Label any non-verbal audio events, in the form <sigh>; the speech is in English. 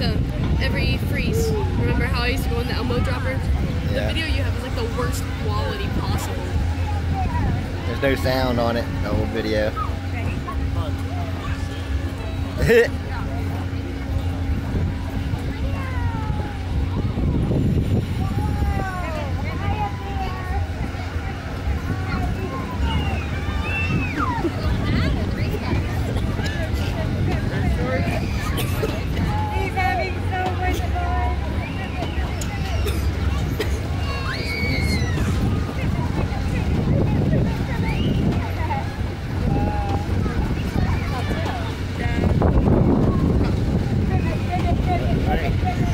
every freeze. Remember how I used to go in the elbow dropper? The video you have is like the worst quality possible. There's no sound on it, the whole video. <laughs> Alright.